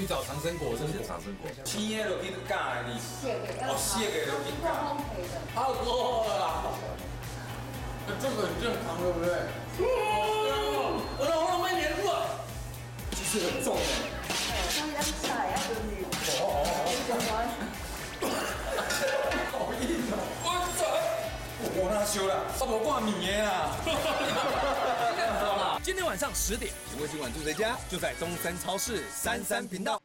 去找长生果，真是长生果，青叶都给你干你，卸给哦卸给都给你干，烘焙的。好多了。啦。这个很正常，对不对？我的喉咙被黏住了。其实很重哎。所以咱下来要跟你。哦 好硬哦！我操！我那修了，我无挂米的啦。今天晚上十点，请问今晚住谁家？就在东森超市三三频道。